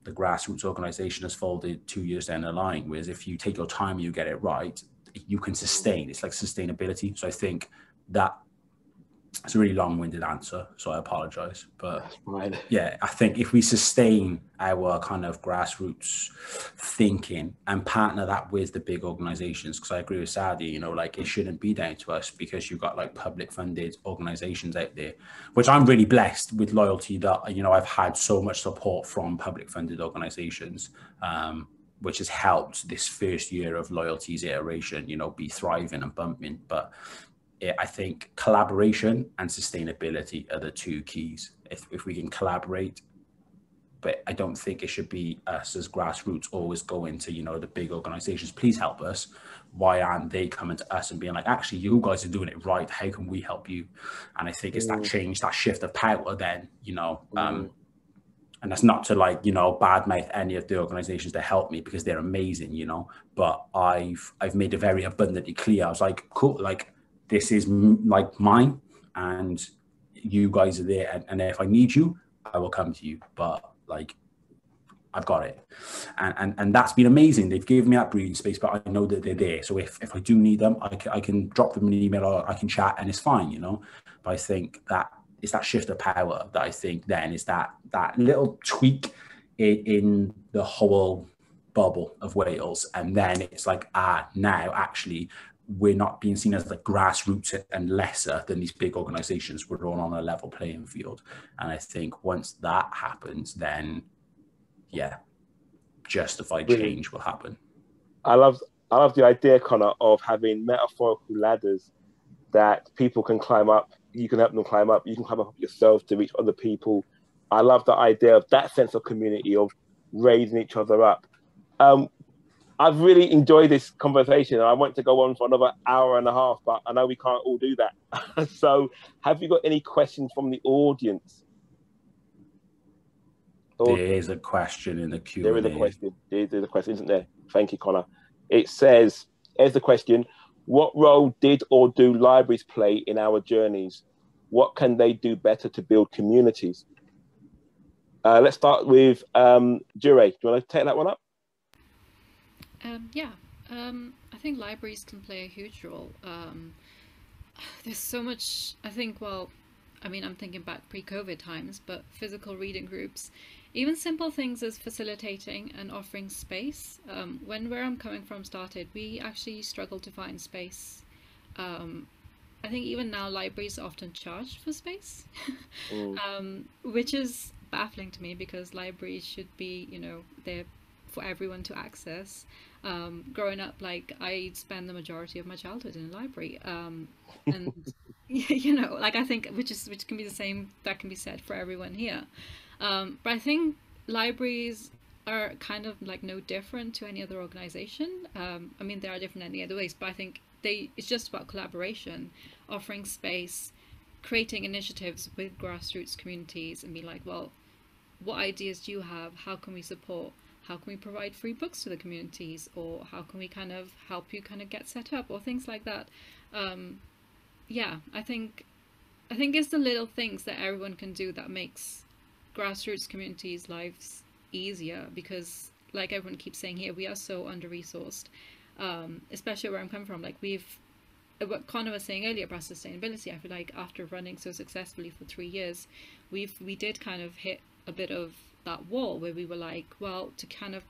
[SPEAKER 8] the grassroots organization has folded two years down the line. Whereas if you take your time, you get it right, you can sustain. It's like sustainability. So I think that it's a really long-winded answer, so I apologize. But yeah, I think if we sustain our kind of grassroots thinking and partner that with the big organizations, because I agree with Sadi, you know, like it shouldn't be down to us because you've got like public funded organizations out there, which I'm really blessed with loyalty that, you know, I've had so much support from public funded organizations. Um, which has helped this first year of loyalty's iteration, you know, be thriving and bumping. But I think collaboration and sustainability are the two keys. If, if we can collaborate, but I don't think it should be us as grassroots always going to, you know, the big organizations, please help us. Why aren't they coming to us and being like, actually, you guys are doing it right. How can we help you? And I think it's that mm. change, that shift of power then, you know, um, mm. and that's not to like, you know, badmouth any of the organizations that help me because they're amazing, you know, but I've, I've made it very abundantly clear. I was like, cool, like, this is like mine and you guys are there, and, and if I need you, I will come to you. But like, I've got it, and and and that's been amazing. They've given me that breathing space, but I know that they're there. So if if I do need them, I can, I can drop them an email or I can chat, and it's fine, you know. But I think that it's that shift of power that I think then is that that little tweak in, in the whole bubble of Wales, and then it's like ah now actually we're not being seen as like grassroots and lesser than these big organizations. We're all on a level playing field. And I think once that happens, then yeah, justified Brilliant. change will happen.
[SPEAKER 4] I love I love the idea, Connor, of having metaphorical ladders that people can climb up. You can help them climb up. You can climb up yourself to reach other people. I love the idea of that sense of community of raising each other up. Um, I've really enjoyed this conversation. I want to go on for another hour and a half, but I know we can't all do that. so, have you got any questions from the audience?
[SPEAKER 8] There is a question in the queue.
[SPEAKER 4] There is a question. There is a question, isn't there? Thank you, Connor. It says, here's the question. What role did or do libraries play in our journeys? What can they do better to build communities? Uh, let's start with um, Durre. Do you want to take that one up?
[SPEAKER 6] Um, yeah, um, I think libraries can play a huge role. Um, there's so much, I think, well, I mean, I'm thinking back pre-COVID times, but physical reading groups, even simple things as facilitating and offering space. Um, when Where I'm Coming From started, we actually struggled to find space. Um, I think even now libraries often charge for space, mm. um, which is baffling to me because libraries should be, you know, they're for everyone to access. Um, growing up, like I spent the majority of my childhood in a library, um, and you know, like I think which is which can be the same that can be said for everyone here. Um, but I think libraries are kind of like no different to any other organization. Um, I mean, there are different in any other ways, but I think they it's just about collaboration, offering space, creating initiatives with grassroots communities, and be like, well, what ideas do you have? How can we support? How can we provide free books to the communities or how can we kind of help you kind of get set up or things like that. Um, yeah i think i think it's the little things that everyone can do that makes grassroots communities lives easier because like everyone keeps saying here we are so under resourced um, especially where i'm coming from. Like we've what Connor was saying earlier about sustainability, I feel like after running so successfully for three years, we've we did kind of hit a bit of that wall where we were like, well, to kind of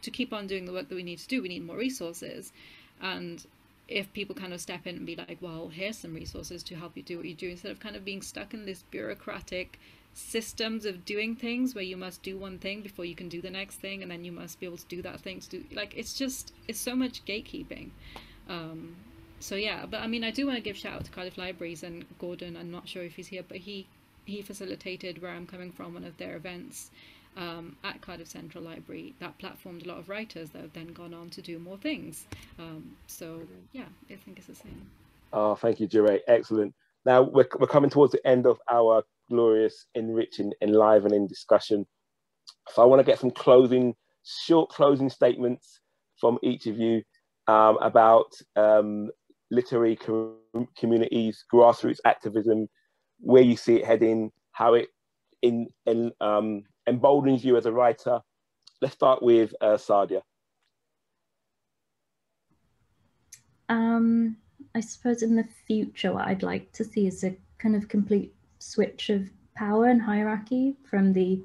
[SPEAKER 6] to keep on doing the work that we need to do, we need more resources. And if people kind of step in and be like, well, here's some resources to help you do what you do, instead of kind of being stuck in this bureaucratic systems of doing things where you must do one thing before you can do the next thing, and then you must be able to do that thing to do like it's just it's so much gatekeeping. Um, so yeah, but I mean, I do want to give shout out to Cardiff Libraries and Gordon. I'm not sure if he's here, but he he facilitated where I'm coming from one of their events um, at Cardiff Central Library that platformed a lot of writers that have then gone on to do more things. Um, so yeah, I think it's the same.
[SPEAKER 4] Oh, thank you, Durre. Excellent. Now we're, we're coming towards the end of our glorious, enriching, enlivening discussion. So I want to get some closing, short closing statements from each of you um, about um, literary com communities, grassroots activism, where you see it heading, how it in, in um, emboldens you as a writer. Let's start with uh, Sadia.
[SPEAKER 5] Um, I suppose in the future, what I'd like to see is a kind of complete switch of power and hierarchy from the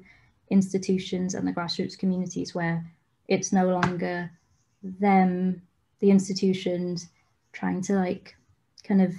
[SPEAKER 5] institutions and the grassroots communities where it's no longer them, the institutions, trying to like kind of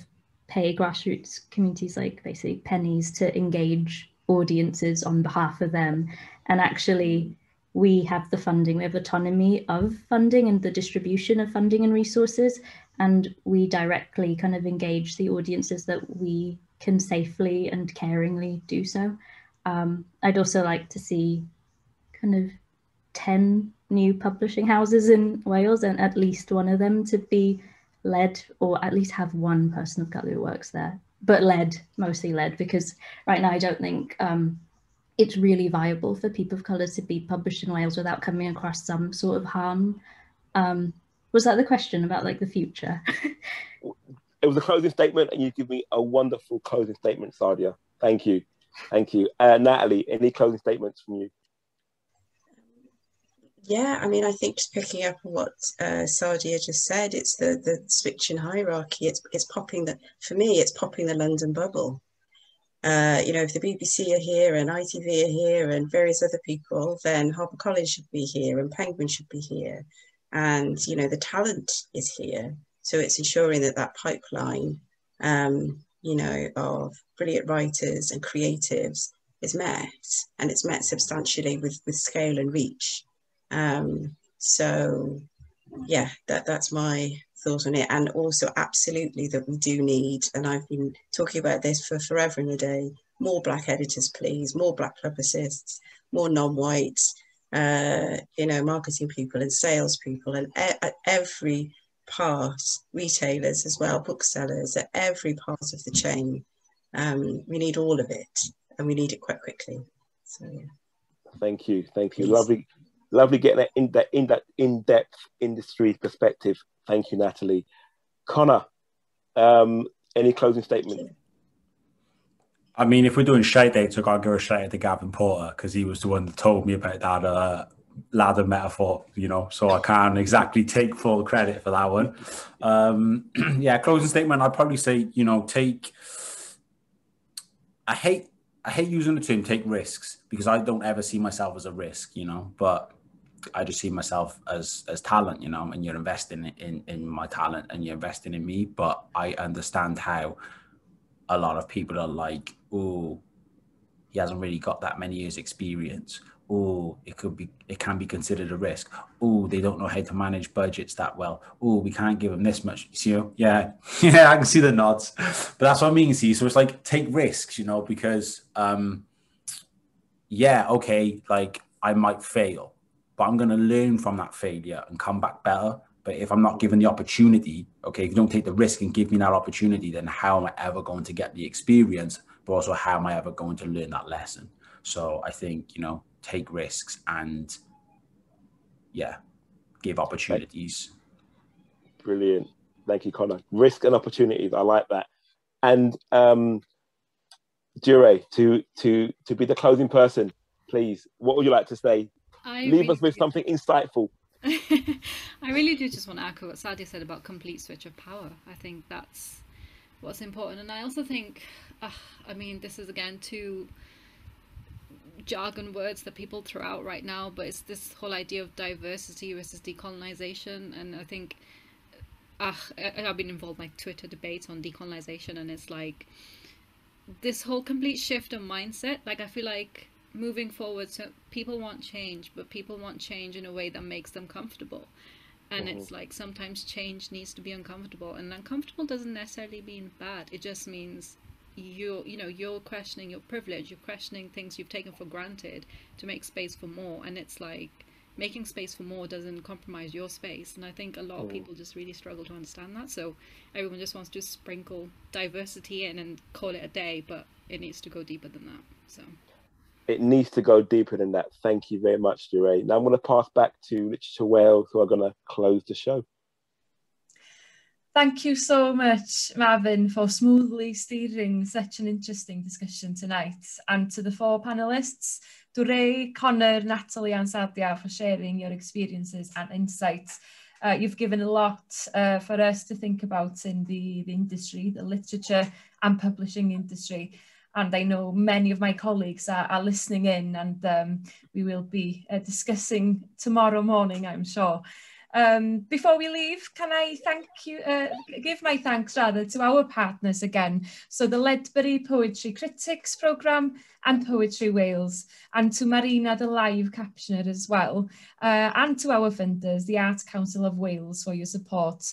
[SPEAKER 5] pay grassroots communities like basically pennies to engage audiences on behalf of them. And actually, we have the funding, we have autonomy of funding and the distribution of funding and resources. And we directly kind of engage the audiences that we can safely and caringly do so. Um, I'd also like to see kind of 10 new publishing houses in Wales and at least one of them to be led or at least have one person of colour who works there but led, mostly led, because right now I don't think um, it's really viable for people of colour to be published in Wales without coming across some sort of harm. Um, was that the question about like the future?
[SPEAKER 4] it was a closing statement, and you give me a wonderful closing statement, Sadia. Thank you. Thank you. Uh, Natalie, any closing statements from you?
[SPEAKER 7] Yeah, I mean, I think just picking up on what uh, Sadia just said, it's the the switch in hierarchy. It's it's popping the for me, it's popping the London bubble. Uh, you know, if the BBC are here and ITV are here and various other people, then HarperCollins should be here and Penguin should be here, and you know the talent is here. So it's ensuring that that pipeline, um, you know, of brilliant writers and creatives is met, and it's met substantially with with scale and reach. Um, so yeah, that that's my thought on it. And also absolutely that we do need, and I've been talking about this for forever and a day, more black editors, please, more black publicists, more non-white, uh, you know, marketing people and salespeople and e- at every part, retailers as well, booksellers, at every part of the chain. Um, we need all of it and we need it quite quickly. So yeah.
[SPEAKER 4] Thank you. Thank you. Please. Lovely lovely getting that in that in that in-depth industry perspective. Thank you, Natalie. Connor, um, any closing statement?
[SPEAKER 8] I mean, if we're doing shade data, I've got to go straight to Gavin Porter because he was the one that told me about that uh, ladder metaphor, you know, so I can't exactly take full credit for that one. Um, yeah, closing statement, I'd probably say, you know, take. I hate I hate using the term take risks because I don't ever see myself as a risk, you know, but I just see myself as as talent, you know, and you're investing in in my talent and you're investing in me. But I understand how a lot of people are like, oh, he hasn't really got that many years experience. Oh, it could be, it can be considered a risk. Oh, they don't know how to manage budgets that well. Oh, we can't give them this much. See, yeah, yeah, I can see the nods. But that's what I mean. See, so it's like take risks, you know, because um, yeah, okay, like I might fail, but I'm going to learn from that failure and come back better. But if I'm not given the opportunity, okay, if you don't take the risk and give me that opportunity, then how am I ever going to get the experience? But also, how am I ever going to learn that lesson? So I think, you know, take risks and, yeah, give opportunities.
[SPEAKER 4] Brilliant. Thank you, Connor. Risk and opportunities. I like that. And um, Durre, to to to be the closing person, please. What would you like to say I Leave really us with something insightful.
[SPEAKER 6] I really do just want to echo what Sadia said about complete switch of power. I think that's what's important. And I also think, uh, I mean, this is again two jargon words that people throw out right now, but it's this whole idea of diversity versus decolonization. And I think uh, I've been involved in like Twitter debates on decolonization, and it's like this whole complete shift of mindset. Like, I feel like moving forward so people want change but people want change in a way that makes them comfortable. And mm-hmm. it's like sometimes change needs to be uncomfortable and uncomfortable doesn't necessarily mean bad. It just means you're you know you're questioning your privilege you're questioning things you've taken for granted to make space for more. And it's like making space for more doesn't compromise your space. And i think a lot mm. of people just really struggle to understand that. So everyone just wants to sprinkle diversity in and call it a day but it needs to go deeper than that. So
[SPEAKER 4] it needs to go deeper than that. Thank you very much, Durre. Now I'm going to pass back to Literature Wales, who are going to close the show.
[SPEAKER 1] Thank you so much, Marvin, for smoothly steering such an interesting discussion tonight. And to the four panellists, Durre, Connor, Natalie and Sadia for sharing your experiences and insights. Uh, you've given a lot uh, for us to think about in the, the industry, the literature and publishing industry and I know many of my colleagues are, are listening in and um, we will be uh, discussing tomorrow morning, I'm sure. Um, before we leave, can I thank you, uh, give my thanks rather to our partners again. So the Ledbury Poetry Critics Programme and Poetry Wales, and to Marina the Live Captioner as well, uh, and to our funders, the Arts Council of Wales for your support.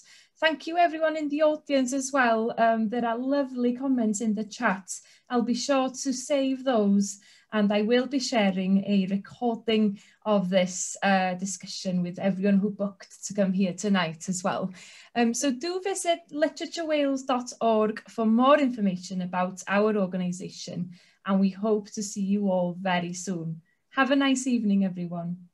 [SPEAKER 1] Thank you everyone in the audience as well. Um, there are lovely comments in the chat. I'll be sure to save those and I will be sharing a recording of this uh, discussion with everyone who booked to come here tonight as well. Um, so do visit literaturewales.org for more information about our organisation and we hope to see you all very soon. Have a nice evening, everyone.